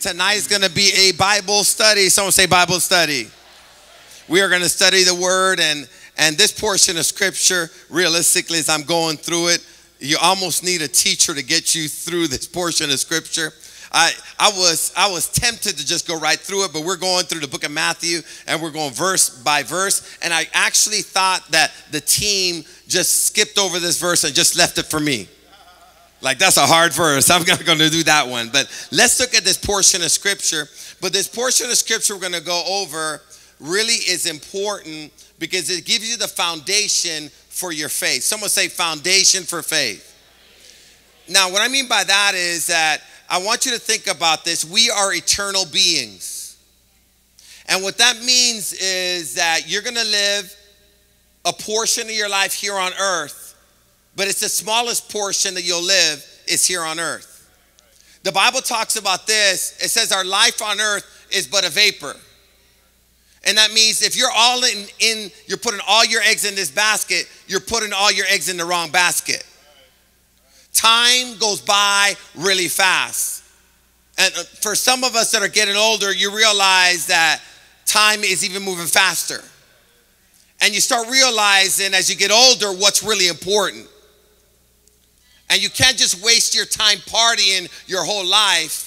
Tonight is going to be a Bible study. Someone say Bible study. We are going to study the word and and this portion of scripture realistically as I'm going through it, you almost need a teacher to get you through this portion of scripture. I, I was I was tempted to just go right through it, but we're going through the book of Matthew and we're going verse by verse. And I actually thought that the team just skipped over this verse and just left it for me. Like that's a hard verse. I'm not going to do that one. But let's look at this portion of scripture. But this portion of scripture we're going to go over really is important because it gives you the foundation for your faith. Someone say foundation for faith. Now, what I mean by that is that I want you to think about this. We are eternal beings. And what that means is that you're going to live a portion of your life here on earth, but it's the smallest portion that you'll live is here on earth. The Bible talks about this. It says our life on earth is but a vapor. And that means if you're all in, in you're putting all your eggs in this basket, you're putting all your eggs in the wrong basket. Time goes by really fast. And uh, for some of us that are getting older, you realize that time is even moving faster. And you start realizing as you get older what's really important. And you can't just waste your time partying your whole life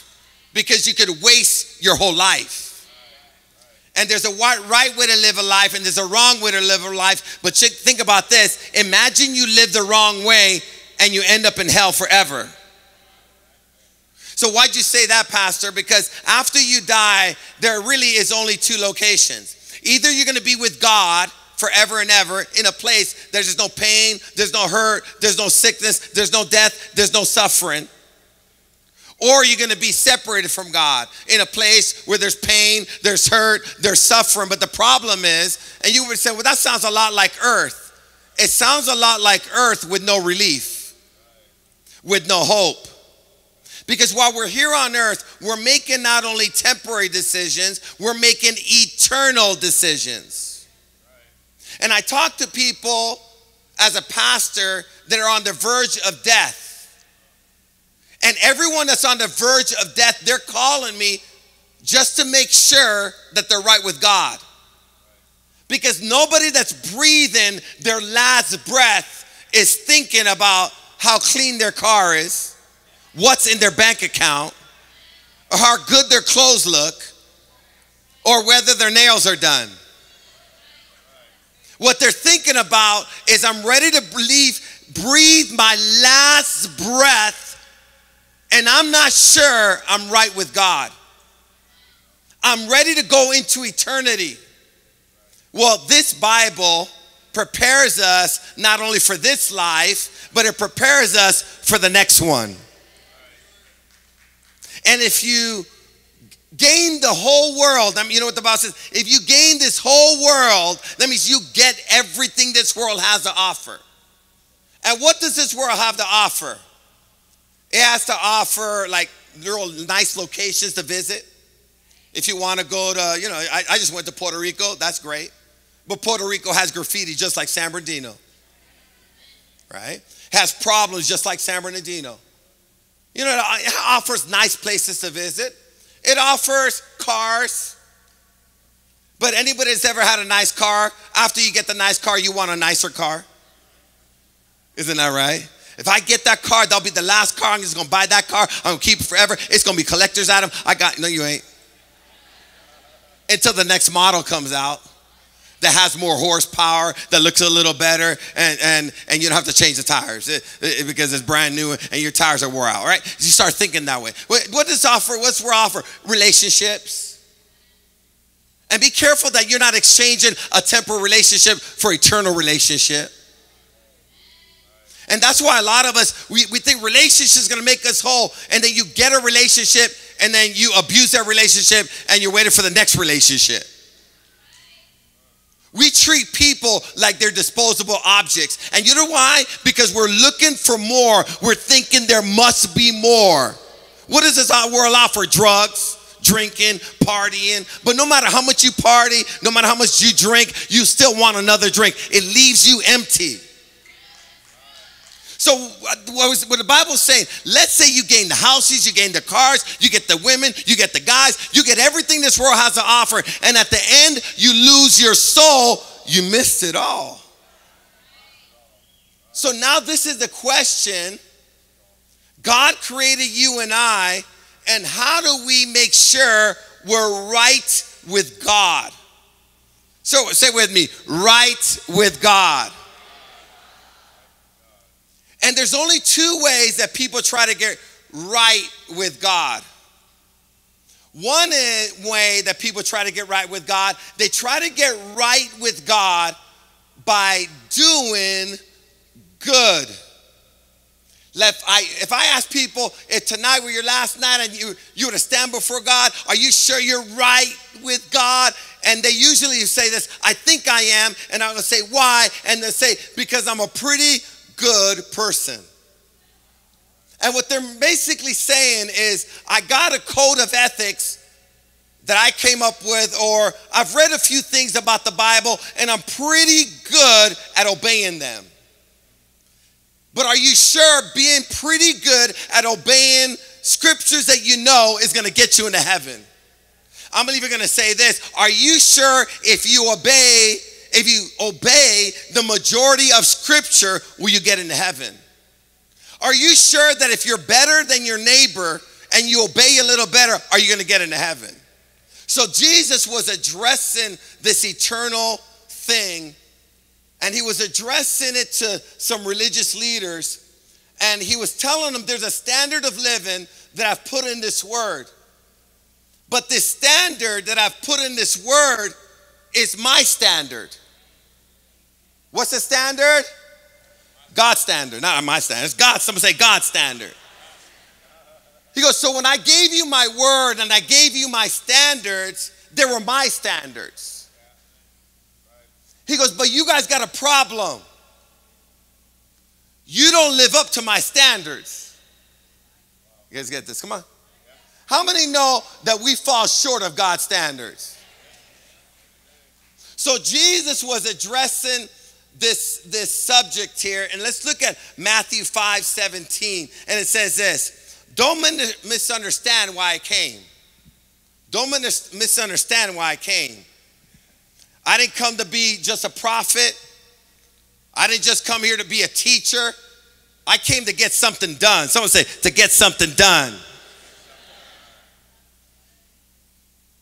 because you could waste your whole life. And there's a right way to live a life and there's a wrong way to live a life. But think about this imagine you live the wrong way and you end up in hell forever. So, why'd you say that, Pastor? Because after you die, there really is only two locations. Either you're gonna be with God forever and ever in a place there's just no pain, there's no hurt, there's no sickness, there's no death, there's no suffering. Or you're gonna be separated from God in a place where there's pain, there's hurt, there's suffering. But the problem is, and you would say, well, that sounds a lot like earth. It sounds a lot like earth with no relief with no hope. Because while we're here on earth, we're making not only temporary decisions, we're making eternal decisions. And I talk to people as a pastor that are on the verge of death. And everyone that's on the verge of death, they're calling me just to make sure that they're right with God. Because nobody that's breathing their last breath is thinking about how clean their car is, what's in their bank account, or how good their clothes look, or whether their nails are done. What they're thinking about is I'm ready to leave, breathe my last breath, and I'm not sure I'm right with God. I'm ready to go into eternity. Well, this Bible prepares us not only for this life, but it prepares us for the next one. And if you gain the whole world, I mean, you know what the Bible says? If you gain this whole world, that means you get everything this world has to offer. And what does this world have to offer? It has to offer like real nice locations to visit. If you want to go to, you know, I, I just went to Puerto Rico, that's great. But Puerto Rico has graffiti just like San Bernardino, right? Has problems just like San Bernardino. You know, it offers nice places to visit. It offers cars. But anybody that's ever had a nice car, after you get the nice car, you want a nicer car? Isn't that right? If I get that car, that'll be the last car. I'm just gonna buy that car. I'm gonna keep it forever. It's gonna be collector's item. I got no, you ain't. Until the next model comes out that has more horsepower, that looks a little better, and, and, and you don't have to change the tires because it's brand new and your tires are wore out, right? You start thinking that way. What, does offer? What's for offer? Relationships. And be careful that you're not exchanging a temporal relationship for eternal relationship. And that's why a lot of us, we, we think relationship is going to make us whole. And then you get a relationship and then you abuse that relationship and you're waiting for the next relationship. We treat people like they're disposable objects. And you know why? Because we're looking for more. We're thinking there must be more. What does this world offer? Drugs, drinking, partying. But no matter how much you party, no matter how much you drink, you still want another drink. It leaves you empty. So uh, what, was, what the Bible's saying, let's say you gain the houses, you gain the cars, you get the women, you get the guys, you get everything this world has to offer, and at the end you lose your soul, you missed it all. So now this is the question. God created you and I, and how do we make sure we're right with God? So say with me, right with God. And there's only two ways that people try to get right with God. One way that people try to get right with God, they try to get right with God by doing good. If I, if I ask people if tonight were your last night and you, you were to stand before God, are you sure you're right with God? And they usually say this, I think I am. And I'm going to say, why? And they say, because I'm a pretty good person. And what they're basically saying is, I got a code of ethics that I came up with, or I've read a few things about the Bible and I'm pretty good at obeying them. But are you sure being pretty good at obeying scriptures that you know is going to get you into heaven? I'm even going to say this. Are you sure if you obey if you obey the majority of scripture, will you get into heaven? Are you sure that if you're better than your neighbor and you obey a little better, are you going to get into heaven? So Jesus was addressing this eternal thing and he was addressing it to some religious leaders and he was telling them there's a standard of living that I've put in this word. But this standard that I've put in this word is my standard. What's the standard? God's standard, not my standard. It's God. Someone say God's standard. He goes, So when I gave you my word and I gave you my standards, they were my standards. He goes, But you guys got a problem. You don't live up to my standards. You guys get this? Come on. How many know that we fall short of God's standards? So Jesus was addressing this, this subject here, and let's look at Matthew 5 17. And it says this Don't misunderstand why I came. Don't misunderstand why I came. I didn't come to be just a prophet, I didn't just come here to be a teacher. I came to get something done. Someone say, to get something done.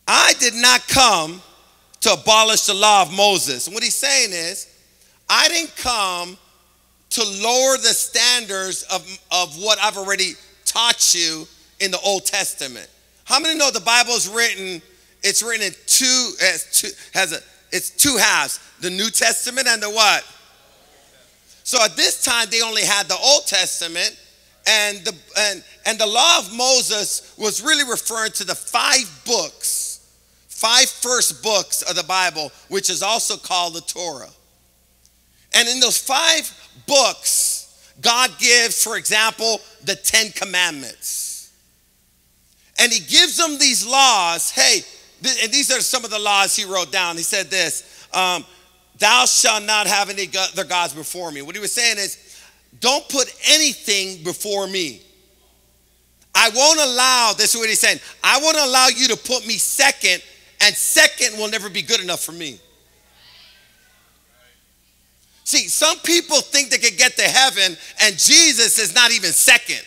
I did not come to abolish the law of Moses. And what he's saying is, I didn't come to lower the standards of, of what I've already taught you in the Old Testament. How many know the Bible is written? It's written in two, has two, has a, it's two halves, the New Testament and the what? So at this time they only had the Old Testament and the and and the law of Moses was really referring to the five books, five first books of the Bible, which is also called the Torah. And in those five books, God gives, for example, the Ten Commandments. And He gives them these laws. Hey, and these are some of the laws He wrote down. He said this um, Thou shalt not have any other gods before me. What He was saying is, don't put anything before me. I won't allow, this is what he's saying, I won't allow you to put me second, and second will never be good enough for me. See, some people think they could get to heaven, and Jesus is not even second.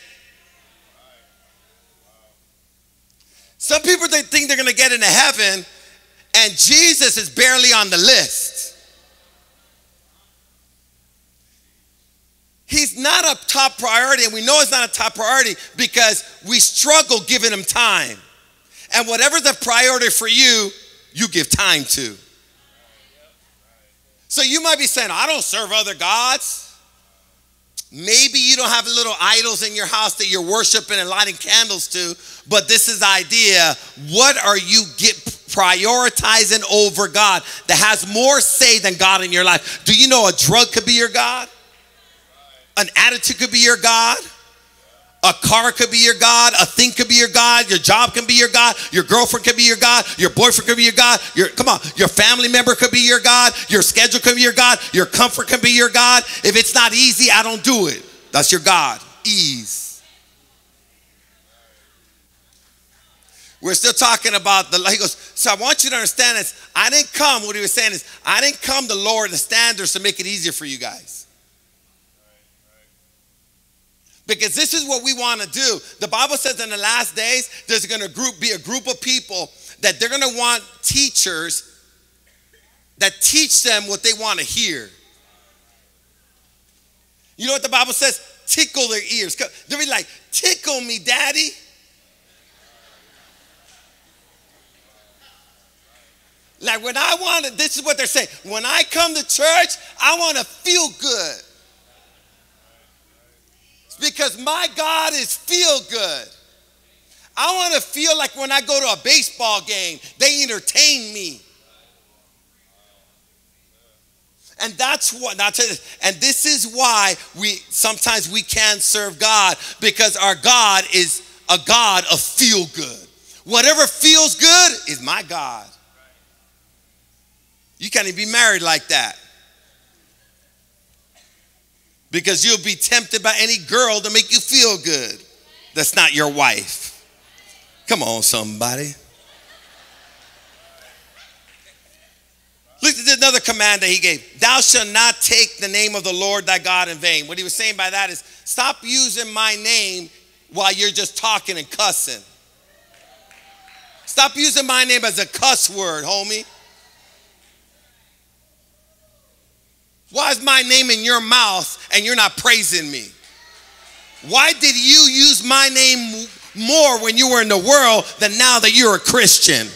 Some people they think they're going to get into heaven, and Jesus is barely on the list. He's not a top priority, and we know it's not a top priority because we struggle giving him time. And whatever's the priority for you, you give time to. So you might be saying, I don't serve other gods. Maybe you don't have little idols in your house that you're worshiping and lighting candles to, but this is the idea. What are you get prioritizing over God that has more say than God in your life? Do you know a drug could be your God? An attitude could be your God? A car could be your God. A thing could be your God. Your job can be your God. Your girlfriend could be your God. Your boyfriend could be your God. Your come on, your family member could be your God. Your schedule could be your God. Your comfort can be your God. If it's not easy, I don't do it. That's your God, ease. We're still talking about the, he goes, so I want you to understand this. I didn't come, what he was saying is, I didn't come to lower the standards to make it easier for you guys. Because this is what we want to do. The Bible says in the last days, there's going to group, be a group of people that they're going to want teachers that teach them what they want to hear. You know what the Bible says? Tickle their ears. They'll be like, tickle me, daddy. Like when I want to, this is what they're saying. When I come to church, I want to feel good. Because my God is feel good. I want to feel like when I go to a baseball game, they entertain me. And that's what, not and this is why we sometimes we can't serve God because our God is a God of feel good. Whatever feels good is my God. You can't even be married like that. Because you'll be tempted by any girl to make you feel good. That's not your wife. Come on, somebody. Look at another command that he gave. Thou shalt not take the name of the Lord thy God in vain. What he was saying by that is stop using my name while you're just talking and cussing. Stop using my name as a cuss word, homie. Why is my name in your mouth and you're not praising me? Why did you use my name more when you were in the world than now that you're a Christian?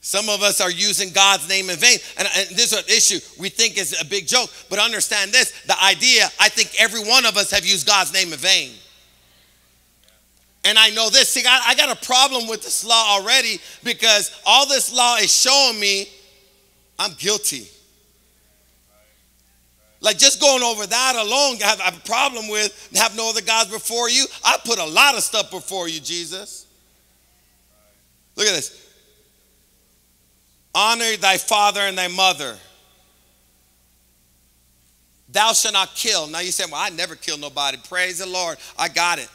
Some of us are using God's name in vain. And, and, this is an issue we think is a big joke. But understand this the idea, I think every one of us have used God's name in vain. And I know this. See, I, I got a problem with this law already because all this law is showing me I'm guilty. Like just going over that alone, I have, a problem with have no other gods before you. I put a lot of stuff before you, Jesus. Look at this. Honor thy father and thy mother. Thou shalt not kill. Now you say, Well, I never kill nobody. Praise the Lord. I got it.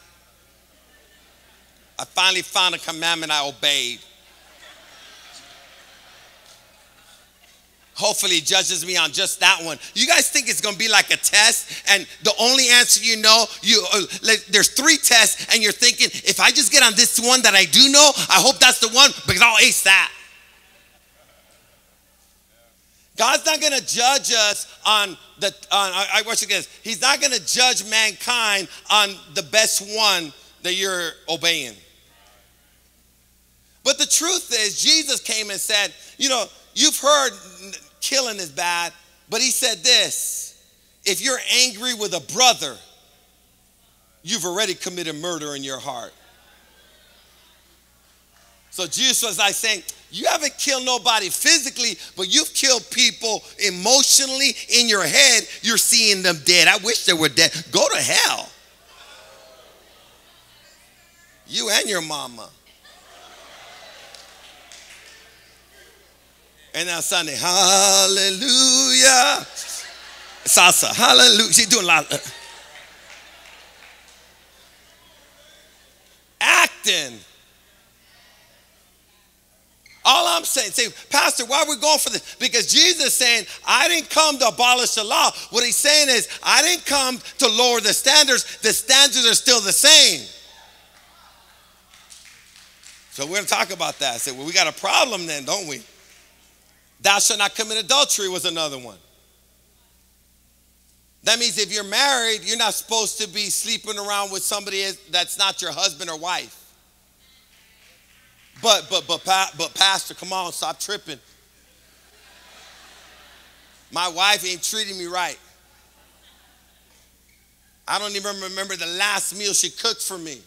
I finally found a commandment I obeyed. Hopefully, he judges me on just that one. You guys think it's going to be like a test, and the only answer you know, you uh, like, there's three tests, and you're thinking, if I just get on this one that I do know, I hope that's the one because I'll ace that. God's not going to judge us on the. On, I, I watch again. He's not going to judge mankind on the best one that you're obeying. But the truth is, Jesus came and said, you know, you've heard killing is bad, but he said this if you're angry with a brother, you've already committed murder in your heart. So Jesus was like saying, you haven't killed nobody physically, but you've killed people emotionally in your head. You're seeing them dead. I wish they were dead. Go to hell. You and your mama. And now Sunday, hallelujah. Salsa, hallelujah. She's doing a lot. Acting. All I'm saying, say, Pastor, why are we going for this? Because Jesus is saying, I didn't come to abolish the law. What he's saying is, I didn't come to lower the standards. The standards are still the same. So we're going to talk about that. I said, well, we got a problem then, don't we? Thou shalt not commit adultery was another one. That means if you're married, you're not supposed to be sleeping around with somebody that's not your husband or wife. But but but but pastor, come on, stop tripping. My wife ain't treating me right. I don't even remember the last meal she cooked for me.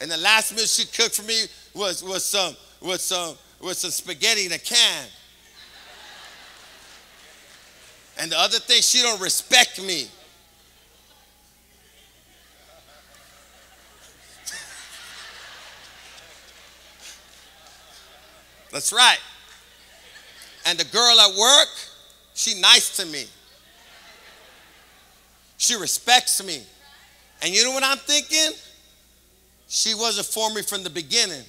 And the last meal she cooked for me was, was, some, was, some, was some spaghetti in a can. And the other thing, she don't respect me. That's right. And the girl at work, she nice to me. She respects me. And you know what I'm thinking? She wasn't for me from the beginning.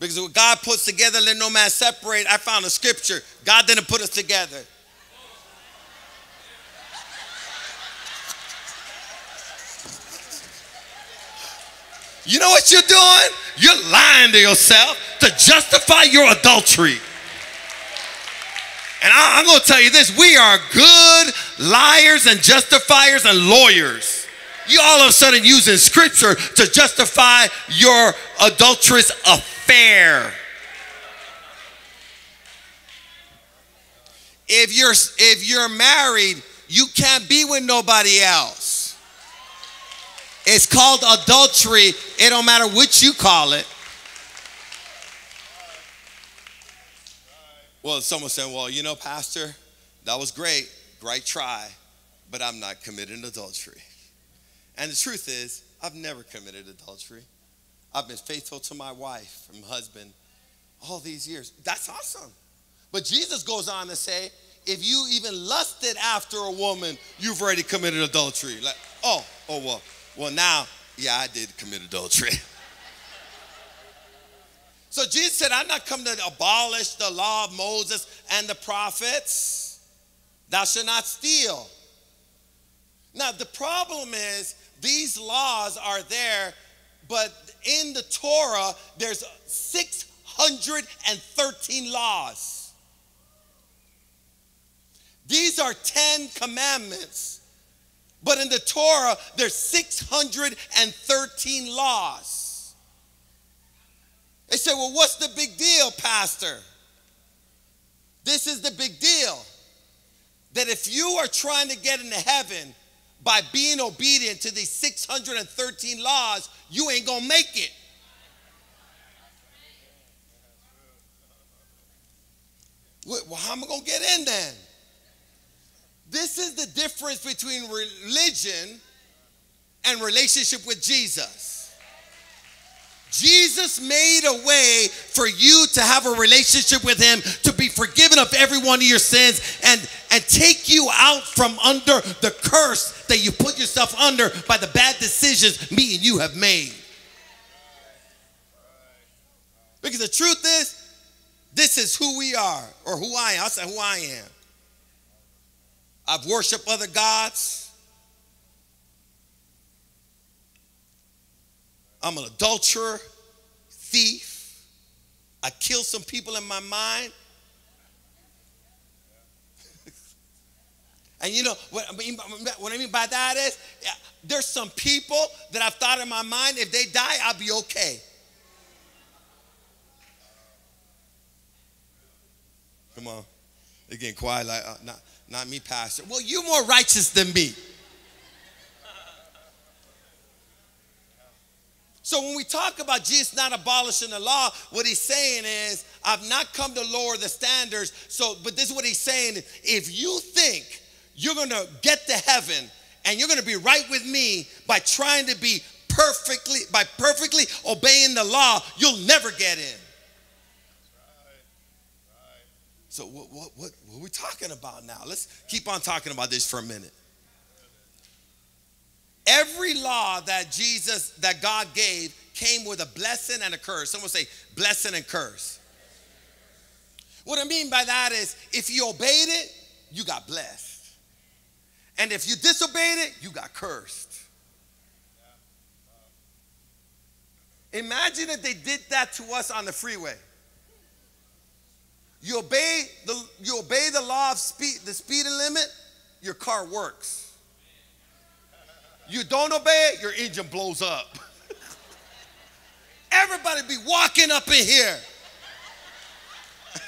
Because what God puts together, let no man separate. I found a scripture. God didn't put us together. You know what you're doing? You're lying to yourself to justify your adultery. And I, am going to tell you this we are good liars and justifiers and lawyers. You all of a sudden using scripture to justify your adulterous affair. If you're if you're married, you can't be with nobody else. It's called adultery. It don't matter what you call it. Well, someone said, Well, you know, Pastor, that was great, great try, but I'm not committing adultery. And the truth is, I've never committed adultery. I've been faithful to my wife and husband all these years. That's awesome. But Jesus goes on to say, if you even lusted after a woman, you've already committed adultery. Like, oh, oh well, well now, yeah, I did commit adultery. So Jesus said, I'm not come to abolish the law of Moses and the prophets. Thou shalt not steal. Now, the problem is these laws are there, but in the Torah, there's 613 laws. These are 10 commandments. But in the Torah, there's 613 laws. They said, Well, what's the big deal, Pastor? This is the big deal. That if you are trying to get into heaven by being obedient to these 613 laws, you ain't gonna make it. Well, how am I gonna get in then? This is the difference between religion and relationship with Jesus. Jesus made a way for you to have a relationship with him, to be forgiven of every one of your sins, and, and take you out from under the curse that you put yourself under by the bad decisions me and you have made. Because the truth is, this is who we are, or who I am. I'll say who I am. I've worshiped other gods. I'm an adulterer, thief. I killed some people in my mind. and you know what I, mean, what I mean by that is there's some people that I've thought in my mind if they die, I'll be okay. Come on. They're getting quiet like, uh, not, not me, Pastor. Well, you're more righteous than me. So when we talk about Jesus not abolishing the law, what he's saying is, I've not come to lower the standards. So, but this is what he's saying. If you think you're gonna get to heaven and you're gonna be right with me by trying to be perfectly, by perfectly obeying the law, you'll never get in. So what, what, what, what are we talking about now? Let's keep on talking about this for a minute. Every law that Jesus, that God gave, came with a blessing and a curse. Someone say, blessing and curse. What I mean by that is, if you obeyed it, you got blessed. And if you disobeyed it, you got cursed. Imagine if they did that to us on the freeway. You obey the, you obey the law of speed, the speeding limit, your car works. You don't obey it, your engine blows up. Everybody be walking up in here.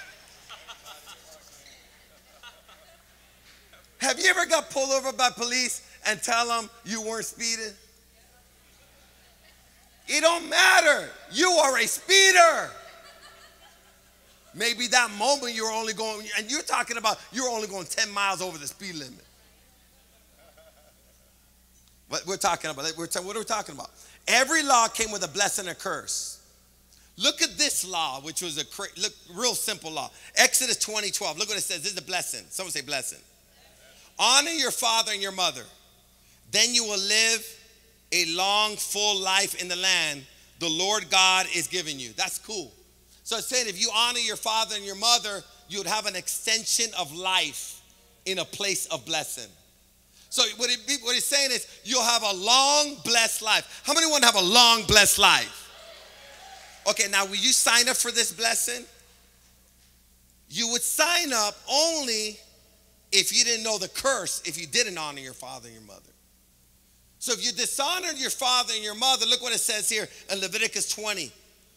Have you ever got pulled over by police and tell them you weren't speeding? It don't matter. You are a speeder. Maybe that moment you're only going, and you're talking about you're only going 10 miles over the speed limit. What we're talking about, we're what are we talking about? Every law came with a blessing and a curse. Look at this law, which was a cra- look, real simple law. Exodus 20, 12. Look what it says. This is a blessing. Someone say blessing. Honor your father and your mother. Then you will live a long, full life in the land the Lord God is giving you. That's cool. So it's saying if you honor your father and your mother, you would have an extension of life in a place of blessing. So what, it, saying is you'll have a long, blessed life. How many want to have a long, blessed life? Okay, now will you sign up for this blessing? You would sign up only if you didn't know the curse, if you didn't honor your father and your mother. So if you dishonored your father and your mother, look what it says here in Leviticus 20.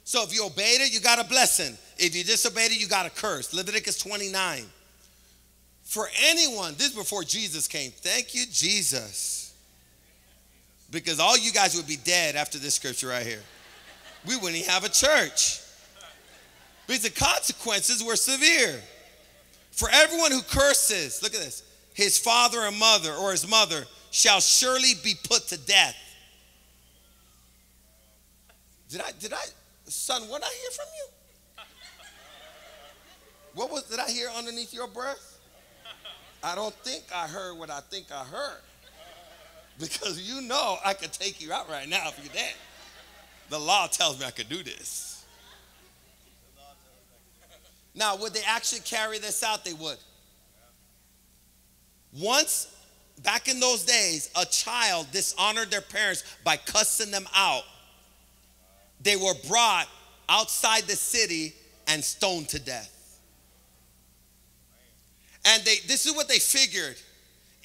So if you obeyed it, you got a blessing. If you disobeyed it, you got a curse. Leviticus 29. For anyone, this is before Jesus came. Thank you, Jesus. Because all you guys would be dead after this scripture right here we wouldn't even have a church. Because the consequences were severe. For everyone who curses, look at this, his father or mother or his mother shall surely be put to death. Did I, did I, son, what did I hear from you? What was, did I hear underneath your breath? I don't think I heard what I think I heard. Because you know I could take you out right now if you're dead. The law tells me I could do this. Now, would they actually carry this out? They would. Once, back in those days, a child dishonored their parents by cussing them out, they were brought outside the city and stoned to death. And they, this is what they figured.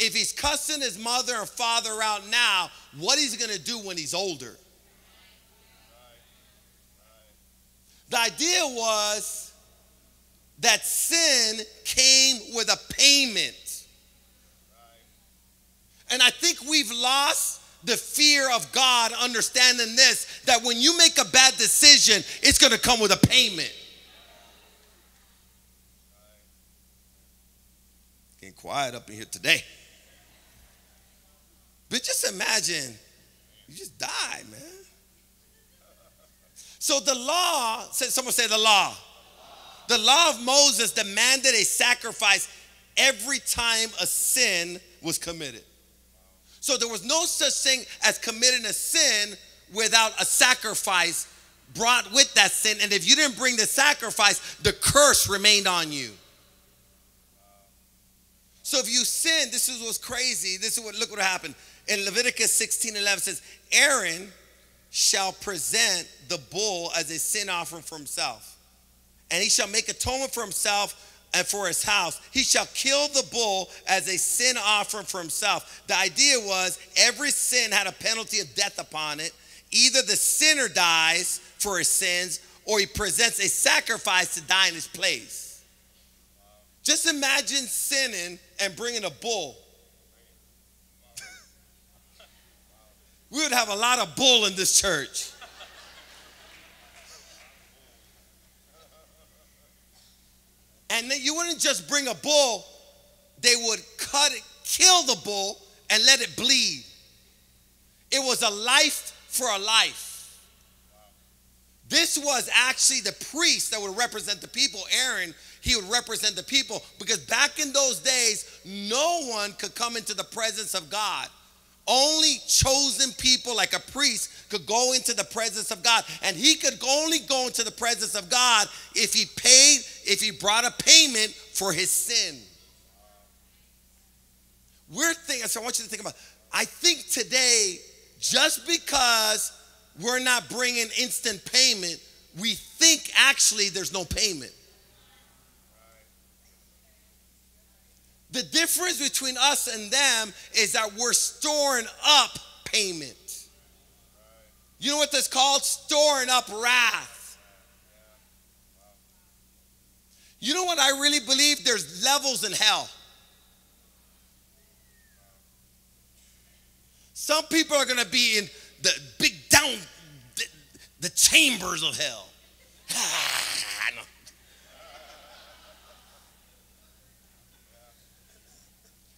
If he's cussing his mother and father out now, what he's gonna do when he's older? The idea was that sin came with a payment. And I think we've lost the fear of God, understanding this that when you make a bad decision, it's going to come with a payment. Getting quiet up in here today. But just imagine, you just died, man. So the law, someone say the law. The law of Moses demanded a sacrifice every time a sin was committed. So there was no such thing as committing a sin without a sacrifice brought with that sin. And if you didn't bring the sacrifice, the curse remained on you. So if you sin, this is what's crazy. This is what look what happened. In Leviticus 16 11 says, Aaron shall present the bull as a sin offering for himself. And he shall make atonement for himself and for his house. He shall kill the bull as a sin offering for himself. The idea was every sin had a penalty of death upon it. Either the sinner dies for his sins or he presents a sacrifice to die in his place. Just imagine sinning and bringing a bull we would have a lot of bull in this church. And then you wouldn't just bring a bull, they would cut it, kill the bull, and let it bleed. It was a life for a life. This was actually the priest that would represent the people. Aaron, he would represent the people because back in those days, no one could come into the presence of God only chosen people, like a priest, could go into the presence of God. And he could only go into the presence of God if he paid, if he brought a payment for his sin. We're thinking, so I want you to think about, I think today, just because we're not bringing instant payment, we think actually there's no payment. The difference between us and them is that we're storing up payment. You know what that's called? Storing up wrath. You know what I really believe? There's levels in hell. Some people are going to be in the big down, the, the chambers of hell. Ah.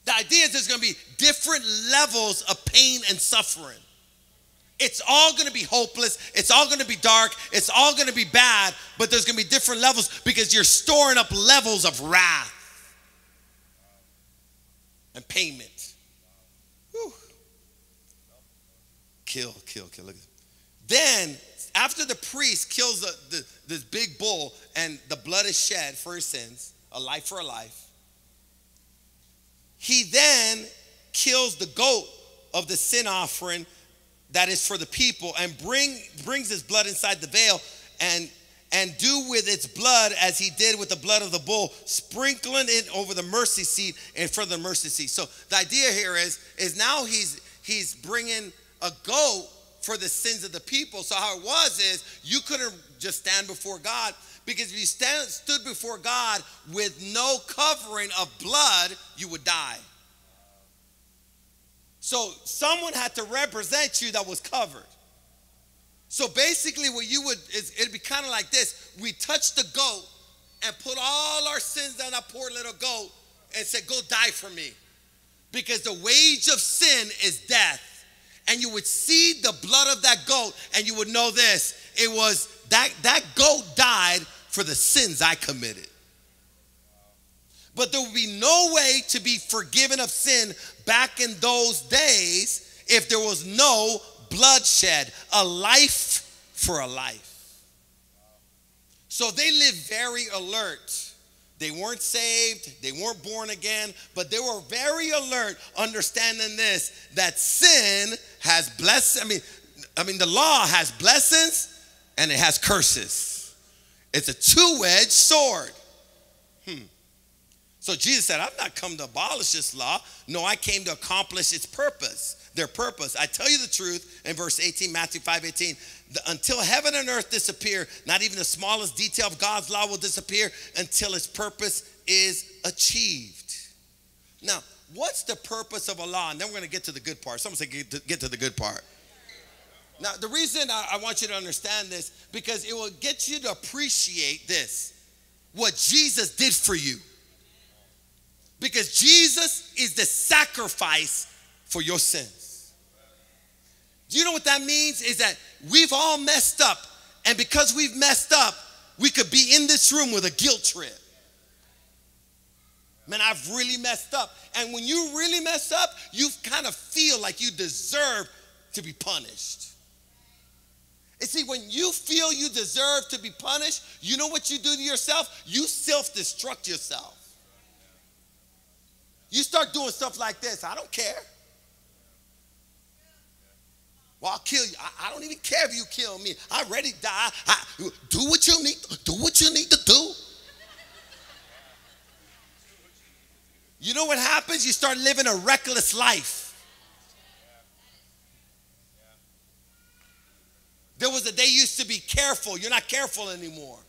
The idea is there's going to be different levels of pain and suffering. It's all going to be hopeless. It's all going to be dark. It's all going to be bad, but there's going to be different levels because you're storing up levels of wrath and payment. Whew. Kill, kill, kill. Look. Then, after the priest kills the, the, this big bull and the blood is shed for his sins, a life for a life, he then kills the goat of the sin offering that is for the people and bring, brings his blood inside the veil and and do with its blood as he did with the blood of the bull, sprinkling it over the mercy seat in front of the mercy seat. So the idea here is, is now he's he's bringing a goat for the sins of the people. So how it was is you couldn't just stand before God because if you stand, stood before God with no covering of blood, you would die. So someone had to represent you that was covered. So basically, what you would is it'd be kind of like this: we touch the goat and put all our sins on that poor little goat and say, "Go die for me," because the wage of sin is death. And you would see the blood of that goat, and you would know this: it was that that goat died for the sins I committed. But there would be no way to be forgiven of sin back in those days if there was no bloodshed, a life for a life. So they lived very alert. They weren't saved, they weren't born again, but they were very alert, understanding this that sin has blessed. I mean, I mean, the law has blessings and it has curses. It's a two-edged sword. Hmm. So Jesus said, I've not come to abolish this law. No, I came to accomplish its purpose their purpose. I tell you the truth in verse 18, Matthew 5 18. The, until heaven and earth disappear, not even the smallest detail of God's law will disappear until its purpose is achieved. Now, what's the purpose of a law? And then we're going to get to the good part. Someone say, get to, get to the good part. Now, the reason I, want you to understand this, because it will get you to appreciate this what Jesus did for you. Because Jesus is the sacrifice for your sins. Do you know what that means? Is that we've all messed up. And because we've messed up, we could be in this room with a guilt trip. Man, I've really messed up. And when you really mess up, you kind of feel like you deserve to be punished. And see, when you feel you deserve to be punished, you know what you do to yourself? You self destruct yourself. You start doing stuff like this I don't care. Well, I'll kill you. I, I, don't even care if you kill me. I already die. I, do what you need. Do what you need to do. You know what happens? You start living a reckless life. There was a day you used to be careful. You're not careful anymore.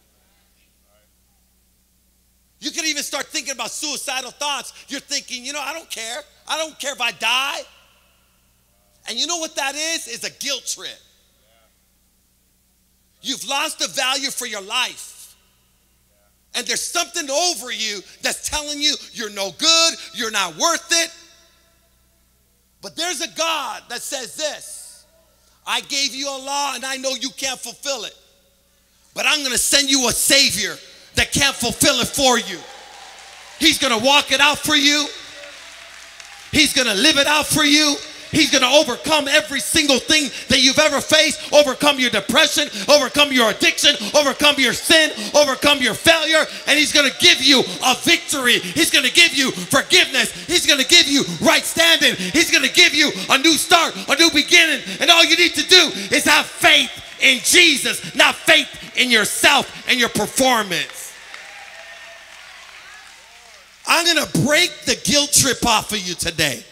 You could even start thinking about suicidal thoughts. You're thinking, you know, I don't care. I don't care if I die. And you know what that is? It's a guilt trip. You've lost the value for your life. And there's something over you that's telling you you're no good, you're not worth it. But there's a God that says this I gave you a law and I know you can't fulfill it. But I'm gonna send you a Savior that can't fulfill it for you. He's gonna walk it out for you, He's gonna live it out for you. He's going to overcome every single thing that you've ever faced, overcome your depression, overcome your addiction, overcome your sin, overcome your failure, and He's going to give you a victory. He's going to give you forgiveness. He's going to give you right standing. He's going to give you a new start, a new beginning. And all you need to do is have faith in Jesus, not faith in yourself and your performance. I'm going to break the guilt trip off of you today.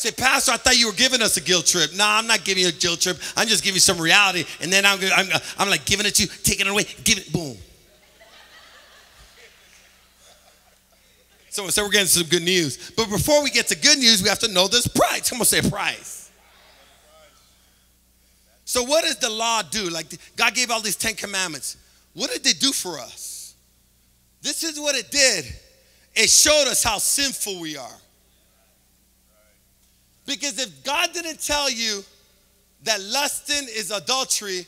Say, Pastor, I thought you were giving us a guilt trip. No, I'm not giving you a guilt trip. I'm just giving you some reality. And then I'm, I'm, I'm like giving it to you, taking it away, give it, boom. Someone said we're getting some good news. But before we get to good news, we have to know this price. Someone say price. So, what does the law do? Like, God gave all these Ten Commandments. What did they do for us? This is what it did it showed us how sinful we are. Because if God didn't tell you that lusting is adultery,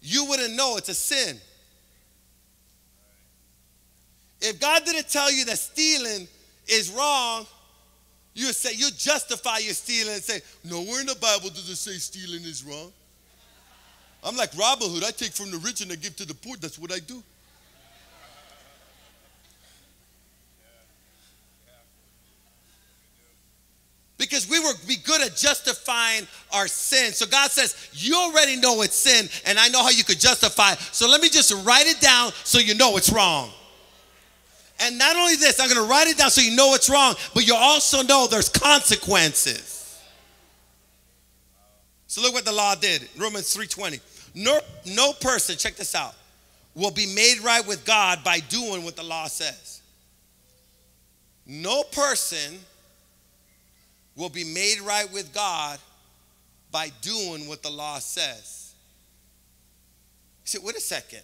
you wouldn't know it's a sin. If God didn't tell you that stealing is wrong, you say, you justify your stealing and say, nowhere in the Bible does it say stealing is wrong. I'm like Robin Hood. I take from the rich and I give to the poor. That's what I do. Because we will be good at justifying our sin. So God says, You already know it's sin, and I know how you could justify. So let me just write it down so you know it's wrong. And not only this, I'm to write it down so you know it's wrong, but you also know there's consequences. So look what the law did. Romans 3:20. No, no person, check this out, will be made right with God by doing what the law says. No person will be made right with God by doing what the law says. Say, wait a second.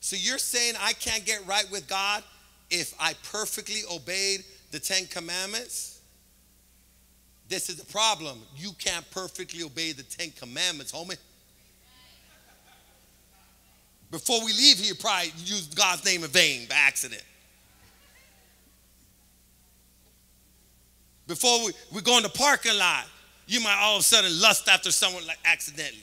So you're saying I can't get right with God if I perfectly obeyed the Ten Commandments? This is the problem. You can't perfectly obey the Ten Commandments, homie. Before we leave here, probably use God's name in vain by accident. Before we, we go in the parking lot, you might all of a sudden lust after someone like accidentally.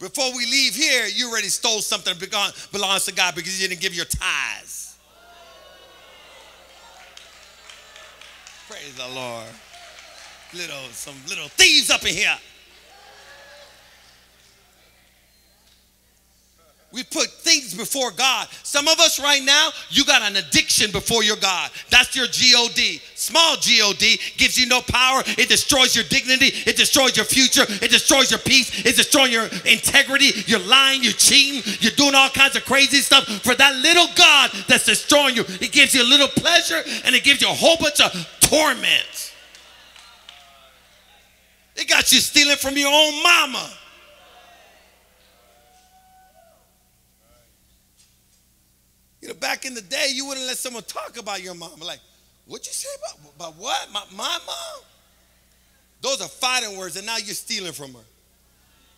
Before we leave here, you already stole something that belongs to God because you didn't give your tithes. Praise the Lord little some little thieves up in here. We put things before God. Some of us right now, you got an addiction before your God. That's your God. Small God gives you no power. It destroys your dignity. It destroys your future. It destroys your peace. It destroys your integrity. You're lying. You're cheating. You're doing all kinds of crazy stuff for that little God that's destroying you. It gives you a little pleasure and it gives you a whole bunch of torment. It got you stealing from your own mama. You know, back in the day, you wouldn't let someone talk about your mama. Like, what'd you say about, about what? My, my mom? Those are fighting words, and now you're stealing from her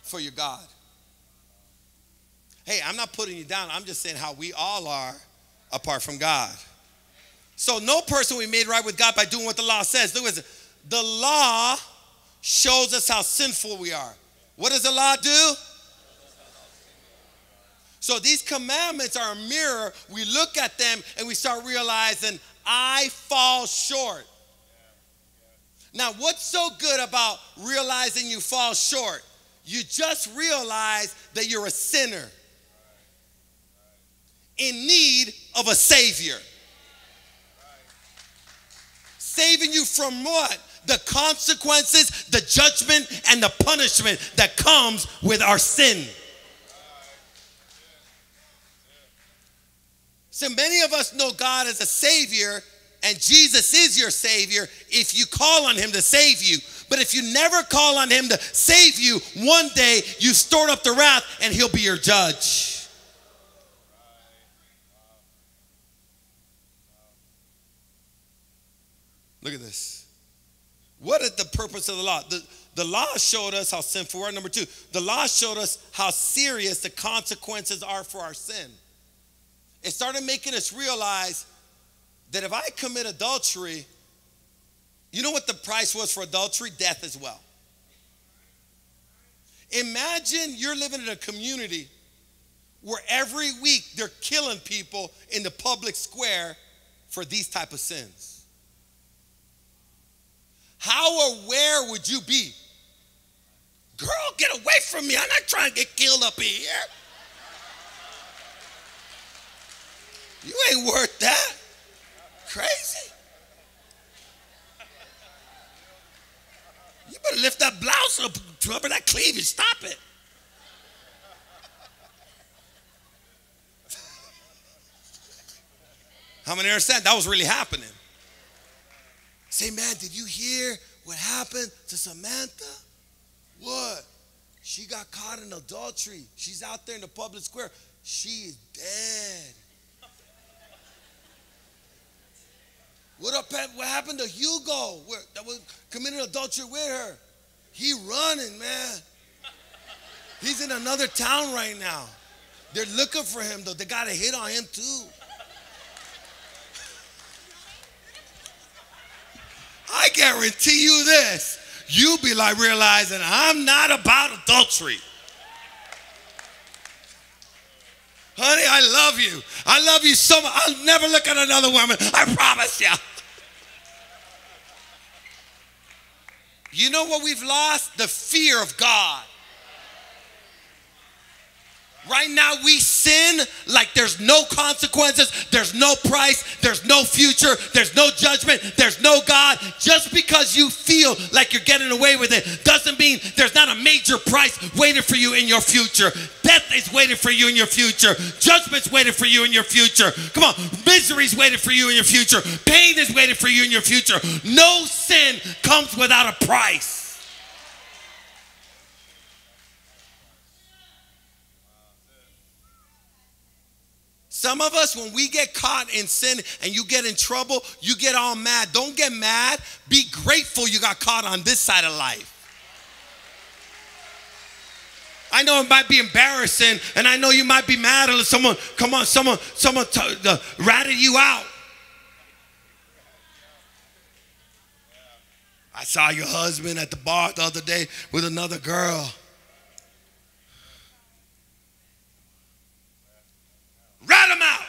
for your God. Hey, I'm not putting you down. I'm just saying how we all are apart from God. So no person we made right with God by doing what the law says. Look at this. The law shows us how sinful we are. What does the law do? So these commandments are a mirror. We look at them and we start realizing, I fall short. Now, what's so good about realizing you fall short? You just realize that you're a sinner in need of a Savior. Saving you from what? The consequences, the judgment, and the punishment that comes with our sin. So many of us know God as a Savior, and Jesus is your Savior if you call on Him to save you. But if you never call on Him to save you, one day you store up the wrath and He'll be your judge. Look at this. What is the purpose of the law? The, the law showed us how sinful we are. Number two, the law showed us how serious the consequences are for our sin. It started making us realize that if I commit adultery, you know what the price was for adultery? Death as well. Imagine you're living in a community where every week they're killing people in the public square for these type of sins. How aware would you be? Girl, get away from me. I'm not trying to get killed up here. You ain't worth that. Crazy. You better lift that blouse up, cover that cleavage. Stop it. How many understand that was really happening? Say, man, did you hear what happened to Samantha? What? She got caught in adultery. She's out there in the public square. She is dead. What up? What happened to Hugo? Where, that was committed adultery with her. He running, man. He's in another town right now. They're looking for him though. They got a hit on him too. I guarantee you this. You'll be like realizing I'm not about adultery. Honey, I love you. I love you so much. I'll never look at another woman. I promise you. You know what we've lost? The fear of God. Right now, we sin like there's no consequences, there's no price, there's no future, there's no judgment, there's no God. Just because you feel like you're getting away with it doesn't mean there's not a major price waiting for you in your future. Death is waiting for you in your future, judgment's waiting for you in your future. Come on, misery's waiting for you in your future, pain is waiting for you in your future. No sin comes without a price. Some of us, when we get caught in sin and you get in trouble, you get all mad. Don't get mad. Be grateful you got caught on this side of life. I know it might be embarrassing, and I know you might be mad or someone, come on, someone, someone uh, ratted you out. I saw your husband at the bar the other day with another girl. Rat him out.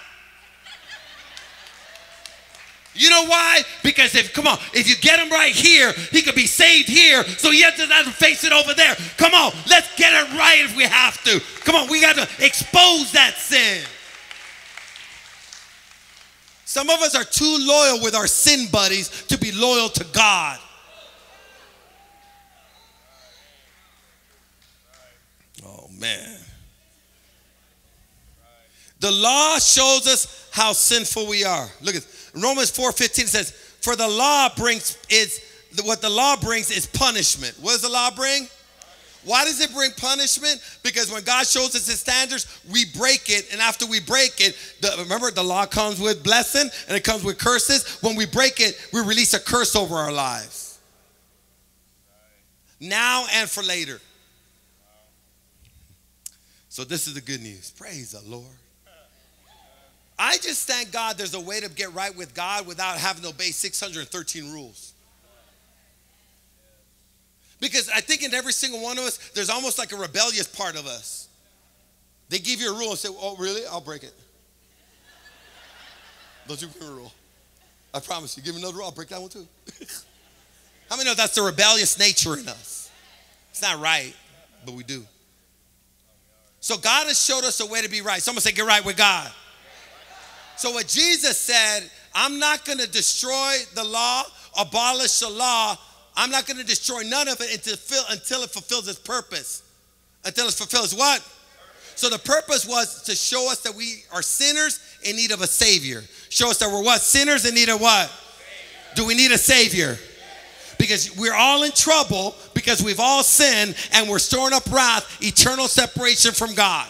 You know why? Because if, come on, if you get him right here, he could be saved here, so he have to face it over there. Come on, let's get it right if we have to. Come on, we got to expose that sin. Some of us are too loyal with our sin buddies to be loyal to God. Oh, man. The law shows us how sinful we are. Look at Romans 4:15 says, "For the law brings is what the law brings is punishment." What does the law bring? Why does it bring punishment? Because when God shows us his standards, we break it. And after we break it, the, remember the law comes with blessing and it comes with curses. When we break it, we release a curse over our lives. Now and for later. So this is the good news. Praise the Lord. I just thank God there's a way to get right with God without having to obey 613 rules. Because I think in every single one of us, there's almost like a rebellious part of us. They give you a rule and say, Oh, really? I'll break it. Don't you give me a rule. I promise you, give me another rule, I'll break that one too. How many know that's the rebellious nature in us? It's not right, but we do. So God has showed us a way to be right. Someone say, Get right with God. So, what Jesus said, I'm not going to destroy the law, abolish the law. I'm not going to destroy none of it until, until it fulfills its purpose. Until it fulfills what? So the purpose was to show us that we are sinners in need of a savior. Show us that we're what? Sinners in need of what? Do we need a savior? Because we're all in trouble because we've all sinned and we're storing up wrath, eternal separation from God.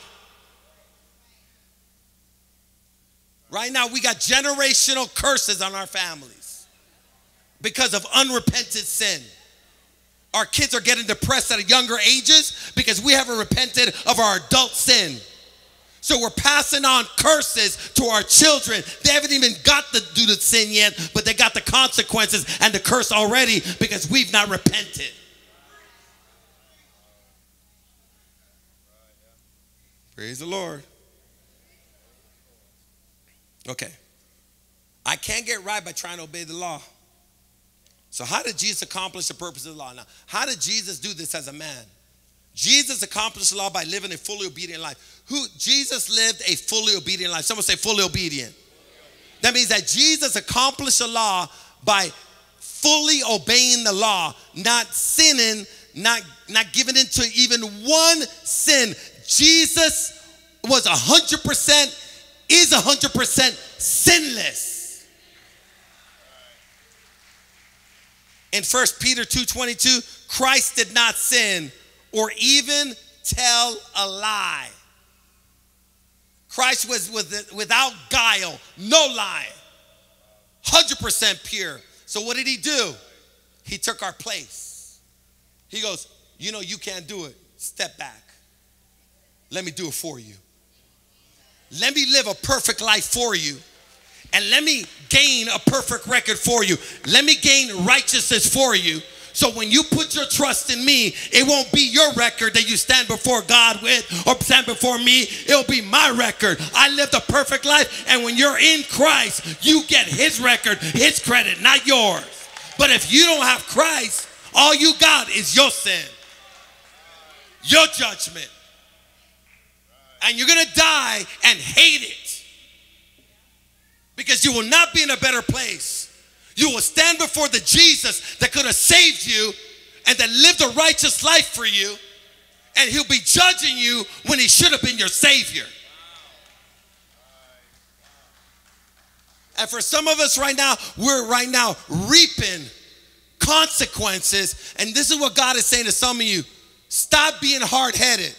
Right now, we got generational curses on our families because of unrepented sin. Our kids are getting depressed at a younger ages because we haven't repented of our adult sin. So we're passing on curses to our children. They haven't even got to do the sin yet, but they got the consequences and the curse already because we've not repented. Praise the Lord. Okay. I can't get right by trying to obey the law. So, how did Jesus accomplish the purpose of the law? Now, how did Jesus do this as a man? Jesus accomplished the law by living a fully obedient life. Who Jesus lived a fully obedient life. Someone say fully obedient. That means that Jesus accomplished the law by fully obeying the law, not sinning, not, not giving into even one sin. Jesus was 100% is 100% sinless. In 1 Peter 2:22, Christ did not sin or even tell a lie. Christ was with, without guile, no lie, 100% pure. So, what did he do? He took our place. He goes, You know, you can't do it. Step back. Let me do it for you. Let me live a perfect life for you. And let me gain a perfect record for you. Let me gain righteousness for you. So when you put your trust in me, it won't be your record that you stand before God with or stand before me. It'll be my record. I lived a perfect life. And when you're in Christ, you get his record, his credit, not yours. But if you don't have Christ, all you got is your sin, your judgment. And you're going to die and hate it because you will not be in a better place. You will stand before the Jesus that could have saved you and that lived a righteous life for you, and he'll be judging you when he should have been your Savior. And for some of us right now, we're right now reaping consequences. And this is what God is saying to some of you stop being hard headed.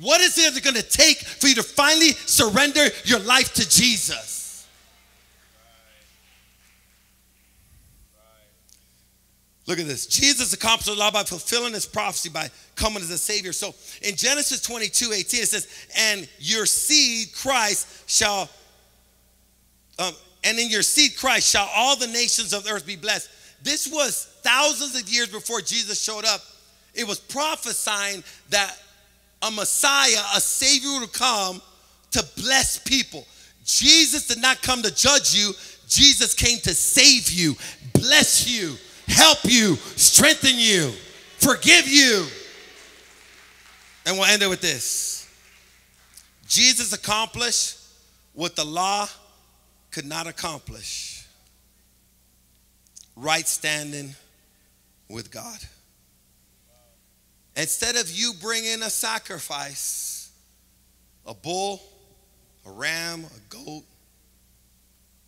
What is it going to take for you to finally surrender your life to Jesus? Look at this. Jesus accomplished the law by fulfilling his prophecy by coming as a savior. So in Genesis 22 18, it says, And your seed, Christ, shall, um, and in your seed, Christ, shall all the nations of the earth be blessed. This was thousands of years before Jesus showed up. It was prophesying that a Messiah, a Savior to come to bless people. Jesus did not come to judge you, Jesus came to save you, bless you help you, strengthen you, forgive you. And we'll end it with this Jesus accomplished what the law could not accomplish right standing with God. Instead of you bringing a sacrifice, a bull, a ram, a goat,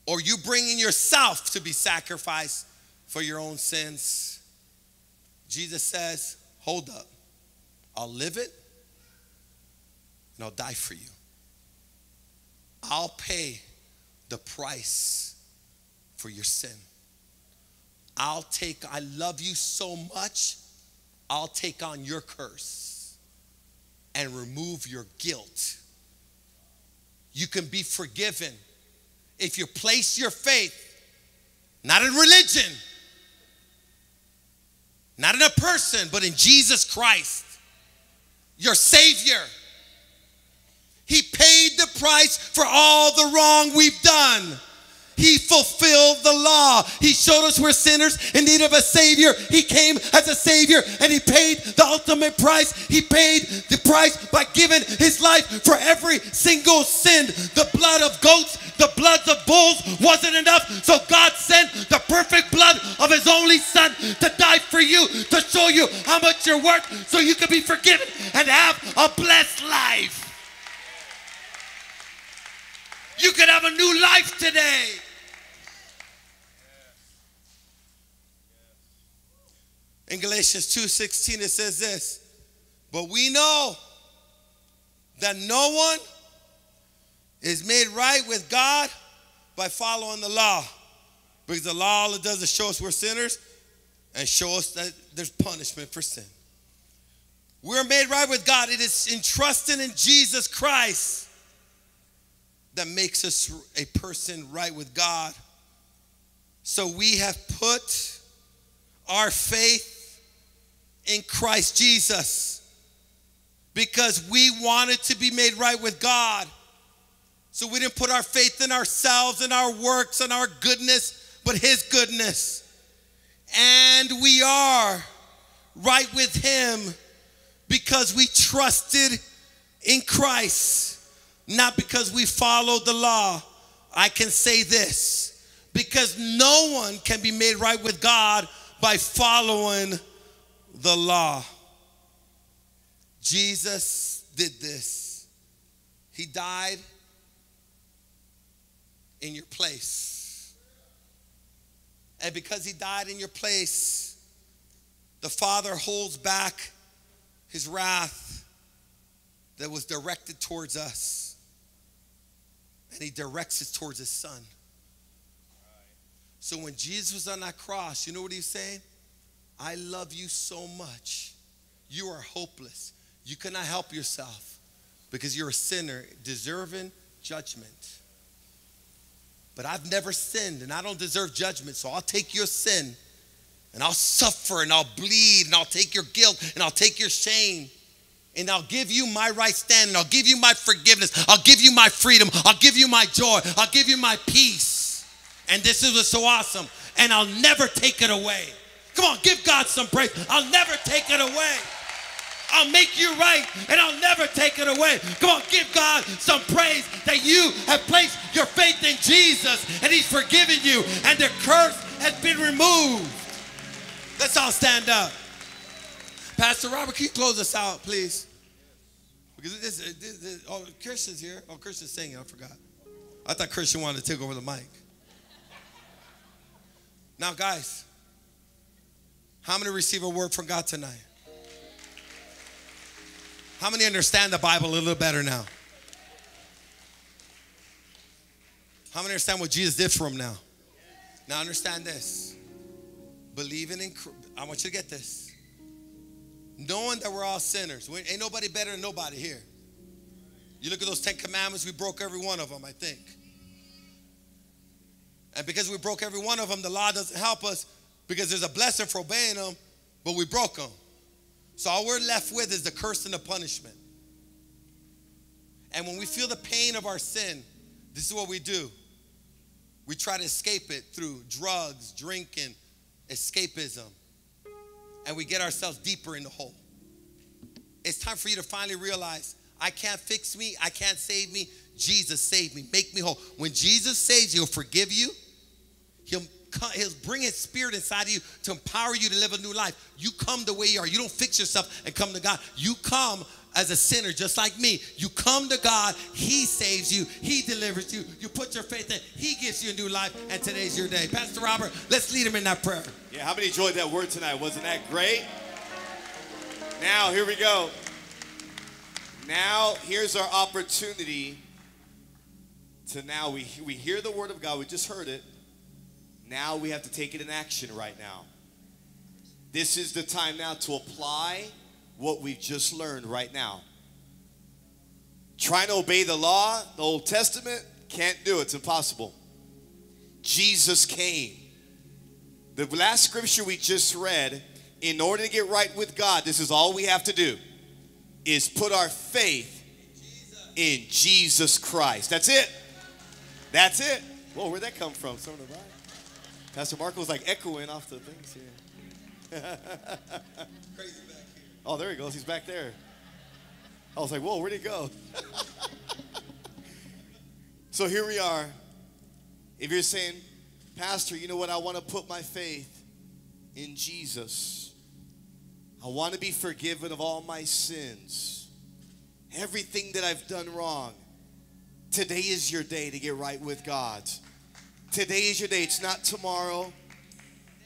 or you bringing yourself to be sacrificed, for your own sins. Jesus says, Hold up, I'll live it and I'll die for you. I'll pay the price for your sin. I'll take, I love you so much, I'll take on your curse and remove your guilt. You can be forgiven if you place your faith, not in religion not in a person, but in Jesus Christ, your Savior. He paid the price for all the wrong we've done. He fulfilled the law. He showed us we're sinners in need of a Savior. He came as a Savior and He paid the ultimate price. He paid the price by giving His life for every single sin. The blood of goats, the blood of bulls wasn't enough. So God sent the perfect blood of His only Son to die for you, to show you how much you're worth, so you can be forgiven and have a blessed life. You can have a new life today. In Galatians 2:16 it says this, "But we know that no one is made right with God by following the law. Because the law all it does is show us we're sinners and show us that there's punishment for sin. We're made right with God. It is in trusting in Jesus Christ that makes us a person right with God. So we have put our faith in Christ Jesus because we wanted to be made right with God. So we didn't put our faith in ourselves and our works and our goodness, but His goodness. And we are right with Him because we trusted in Christ, not because we followed the law. I can say this because no one can be made right with God by following the law. Jesus did this. He died in your place. And because he died in your place, the Father holds back his wrath that was directed towards us, and he directs it towards his Son. So when Jesus was on that cross, you know what he's saying? I love you so much. You are hopeless. You cannot help yourself because you're a sinner deserving judgment. But I've never sinned and I don't deserve judgment, so I'll take your sin and I'll suffer and I'll bleed and I'll take your guilt and I'll take your shame and I'll give you my right stand and I'll give you my forgiveness. I'll give you my freedom. I'll give you my joy. I'll give you my peace. And this is what's so awesome. And I'll never take it away. Come on, give God some praise. I'll never take it away. I'll make you right and I'll never take it away. Come on, give God some praise that you have placed your faith in Jesus and He's forgiven you and the curse has been removed. Let's all stand up. Pastor Robert, can you close us out, please? Because this, this, this oh, Christian's here. Oh, Christian's singing. I forgot. I thought Christian wanted to take over the mic. Now, guys, how many receive a word from God tonight? How many understand the Bible a little better now? How many understand what Jesus did for them now? Now understand this. Believing in, I want you to get this. Knowing that we're all sinners. We, ain't nobody better than nobody here. You look at those Ten Commandments, we broke every one of them, I think. And because we broke every one of them, the law doesn't help us because there's a blessing for obeying them, but we broke them. So all we're left with is the curse and the punishment. And when we feel the pain of our sin, this is what we do. We try to escape it through drugs, drinking, escapism. And we get ourselves deeper in the hole. It's time for you to finally realize I can't fix me, I can't save me. Jesus saved me, make me whole. When Jesus saves you, he'll forgive you. He'll, he'll bring his spirit inside of you to empower you to live a new life. You come the way you are. You don't fix yourself and come to God. You come as a sinner just like me. You come to God, He saves you, He delivers you. You put your faith in, He gives you a new life, and today's your day. Pastor Robert, let's lead him in that prayer. Yeah, how many enjoyed that word tonight? Wasn't that great? Now, here we go. Now, here's our opportunity to now we, we hear the word of God, we just heard it. Now we have to take it in action right now. This is the time now to apply what we've just learned right now. Trying to obey the law, the Old Testament, can't do it. It's impossible. Jesus came. The last scripture we just read, in order to get right with God, this is all we have to do, is put our faith in Jesus Christ. That's it. That's it. Whoa, where'd that come from? Some of the Pastor Marco's like echoing off the things here. Crazy back here. Oh, there he goes. He's back there. I was like, whoa, where'd he go? so here we are. If you're saying, Pastor, you know what? I want to put my faith in Jesus. I want to be forgiven of all my sins. Everything that I've done wrong. Today is your day to get right with God. Today is your day. It's not tomorrow.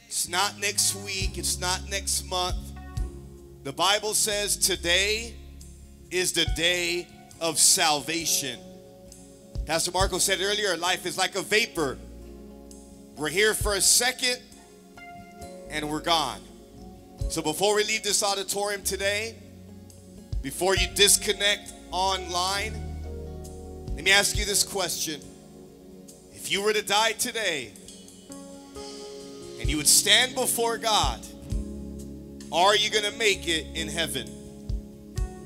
It's not next week. It's not next month. The Bible says today is the day of salvation. Pastor Marco said earlier, life is like a vapor. We're here for a second and we're gone. So before we leave this auditorium today, before you disconnect online, let me ask you this question. If you were to die today and you would stand before God, are you going to make it in heaven?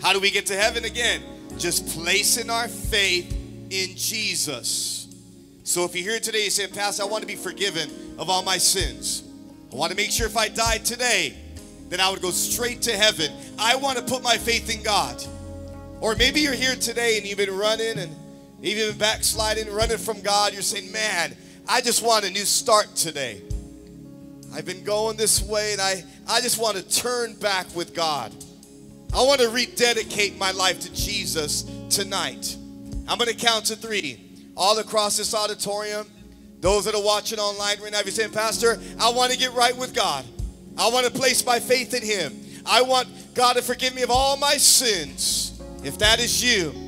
How do we get to heaven again? Just placing our faith in Jesus. So if you're here today, you say, Pastor, I want to be forgiven of all my sins. I want to make sure if I died today, then I would go straight to heaven. I want to put my faith in God. Or maybe you're here today and you've been running and even backsliding, running from God, you're saying, Man, I just want a new start today. I've been going this way and I, I just want to turn back with God. I want to rededicate my life to Jesus tonight. I'm going to count to three. All across this auditorium, those that are watching online right now, if you're saying, Pastor, I want to get right with God. I want to place my faith in Him. I want God to forgive me of all my sins. If that is you,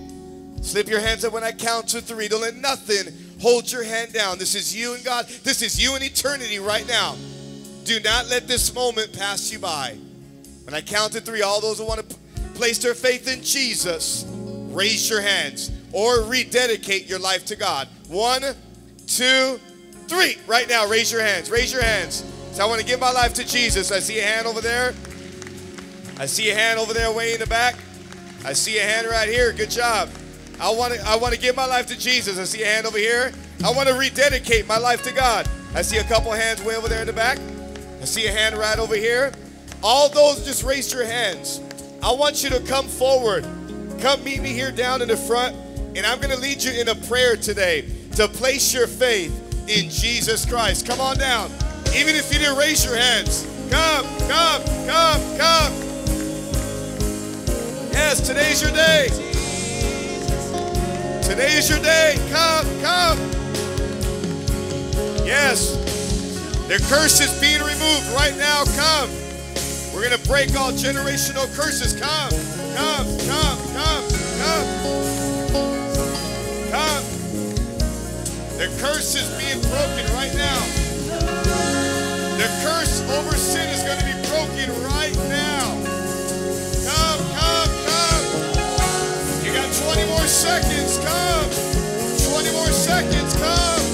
slip your hands up when I count to three. Don't let nothing hold your hand down. This is you and God. This is you in eternity right now. Do not let this moment pass you by. When I count to three, all those who want to place their faith in Jesus, raise your hands or rededicate your life to God. One, two, three. Right now, raise your hands. Raise your hands. So I want to give my life to Jesus. I see a hand over there. I see a hand over there way in the back. I see a hand right here. Good job. I want to I want to give my life to Jesus. I see a hand over here. I want to rededicate my life to God. I see a couple hands way over there in the back. I see a hand right over here. All those just raise your hands. I want you to come forward. Come meet me here down in the front, and I'm going to lead you in a prayer today to place your faith in Jesus Christ. Come on down. Even if you didn't raise your hands, come, come, come, come. Yes, today's your day. Today is your day. Come, come. Yes. The curse is being removed right now. Come. We're going to break all generational curses. Come, come, come, come, come. Come. The curse is being broken right now. The curse over sin is going to be seconds. Come. 20 more seconds. Come.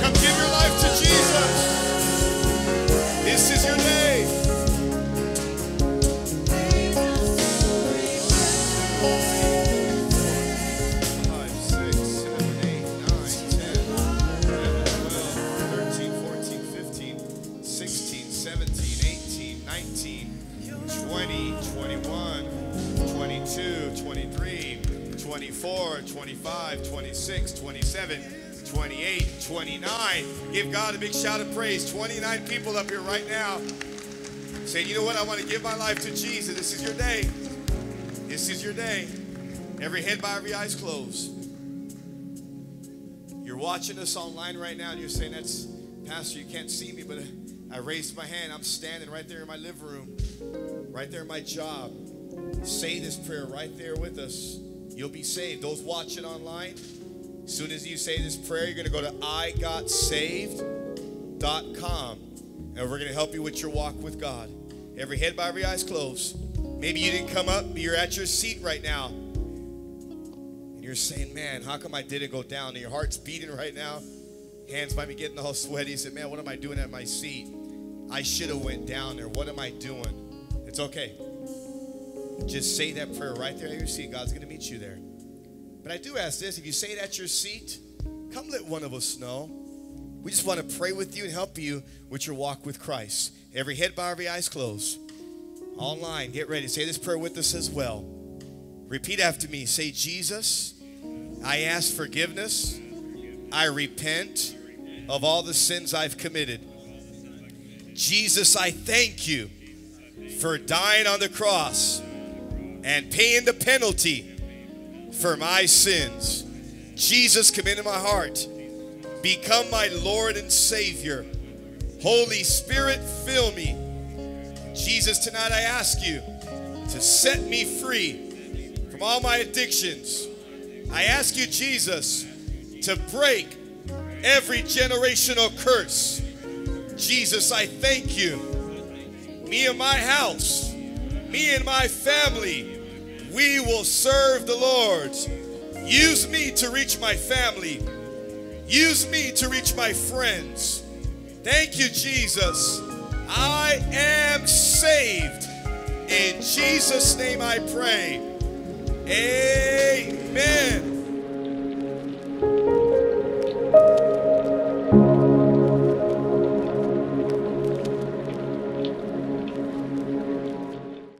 Come give your life to Jesus. This is your day. 24, 25, 26, 27, 28, 29. Give God a big shout of praise. 29 people up here right now saying, you know what? I want to give my life to Jesus. This is your day. This is your day. Every head bowed, every eyes closed. You're watching us online right now and you're saying, That's Pastor, you can't see me, but I raised my hand. I'm standing right there in my living room, right there in my job. Say this prayer right there with us. You'll be saved. Those watching online, as soon as you say this prayer, you're going to go to igotsaved.com and we're going to help you with your walk with God. Every head bowed, every eyes closed. Maybe you didn't come up, but you're at your seat right now. And you're saying, man, how come I didn't go down? And your heart's beating right now. Hands might be getting all sweaty. You said, man, what am I doing at my seat? I should have went down there. What am I doing? It's okay. Just say that prayer right there at your seat. God's going to meet you there. But I do ask this if you say it at your seat, come let one of us know. We just want to pray with you and help you with your walk with Christ. Every head bow, every eyes closed. Online, get ready. Say this prayer with us as well. Repeat after me. Say, Jesus, I ask forgiveness. I repent of all the sins I've committed. Jesus, I thank you for dying on the cross and paying the penalty for my sins. Jesus, come into my heart. Become my Lord and Savior. Holy Spirit, fill me. Jesus, tonight I ask you to set me free from all my addictions. I ask you, Jesus, to break every generational curse. Jesus, I thank you. Me and my house, me and my family, we will serve the Lord. Use me to reach my family. Use me to reach my friends. Thank you, Jesus. I am saved. In Jesus' name I pray. Amen.